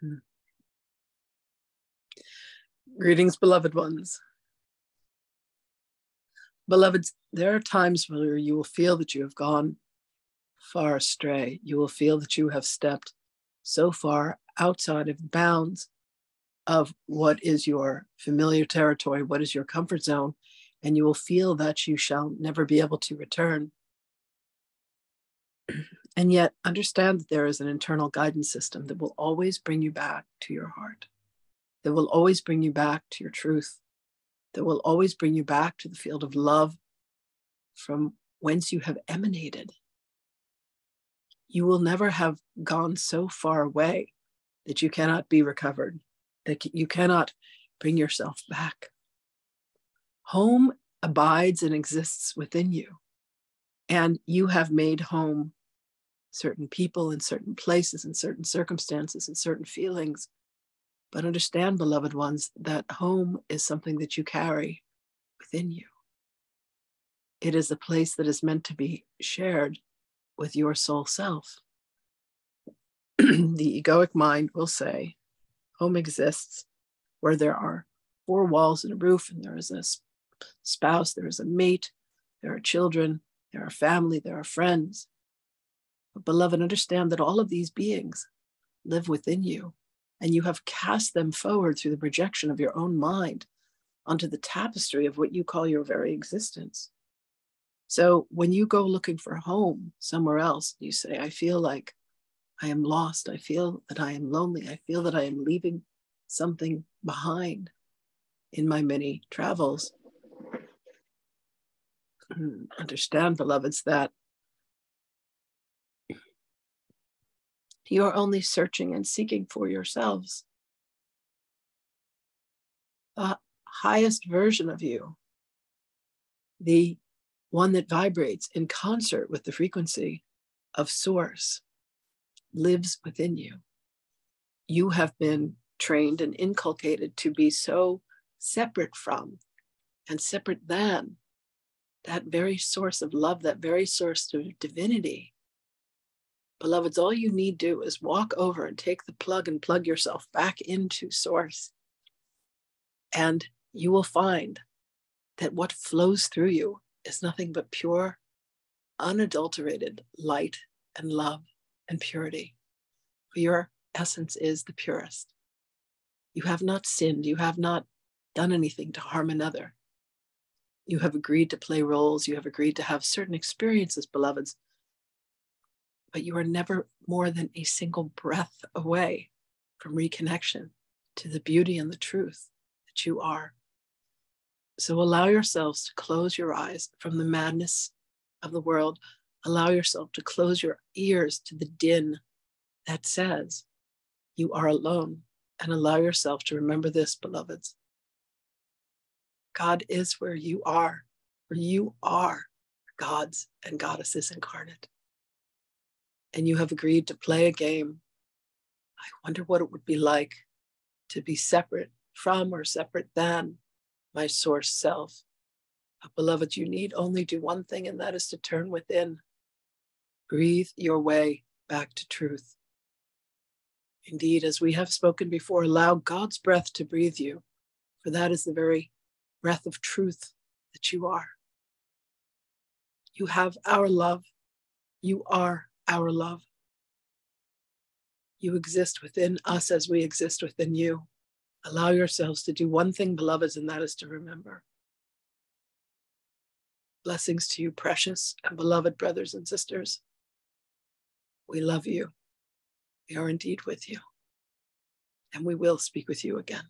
Hmm. Greetings, beloved ones. Beloveds, there are times where you will feel that you have gone far astray. You will feel that you have stepped so far outside of the bounds of what is your familiar territory, what is your comfort zone, and you will feel that you shall never be able to return. And yet, understand that there is an internal guidance system that will always bring you back to your heart, that will always bring you back to your truth, that will always bring you back to the field of love from whence you have emanated. You will never have gone so far away that you cannot be recovered, that you cannot bring yourself back. Home abides and exists within you, and you have made home certain people in certain places in certain circumstances and certain feelings. But understand, beloved ones, that home is something that you carry within you. It is a place that is meant to be shared with your soul self. the egoic mind will say, home exists where there are four walls and a roof, and there is a spouse, there is a mate, there are children, there are family, there are friends. Beloved, understand that all of these beings live within you, and you have cast them forward through the projection of your own mind onto the tapestry of what you call your very existence. So when you go looking for home somewhere else, you say, I feel like I am lost. I feel that I am lonely. I feel that I am leaving something behind in my many travels. Understand, beloveds, that You are only searching and seeking for yourselves. The highest version of you, the one that vibrates in concert with the frequency of Source, lives within you. You have been trained and inculcated to be so separate from and separate than that very source of love, that very source of divinity Beloveds, all you need do is walk over and take the plug and plug yourself back into source. And you will find that what flows through you is nothing but pure, unadulterated light and love and purity. For your essence is the purest. You have not sinned. You have not done anything to harm another. You have agreed to play roles. You have agreed to have certain experiences, beloveds, but you are never more than a single breath away from reconnection to the beauty and the truth that you are. So allow yourselves to close your eyes from the madness of the world. Allow yourself to close your ears to the din that says you are alone. And allow yourself to remember this, beloveds. God is where you are, where you are gods and goddesses incarnate and you have agreed to play a game, I wonder what it would be like to be separate from or separate than my source self. But beloved, you need only do one thing, and that is to turn within. Breathe your way back to truth. Indeed, as we have spoken before, allow God's breath to breathe you, for that is the very breath of truth that you are. You have our love. You are our love. You exist within us as we exist within you. Allow yourselves to do one thing, beloveds, and that is to remember. Blessings to you, precious and beloved brothers and sisters. We love you. We are indeed with you. And we will speak with you again.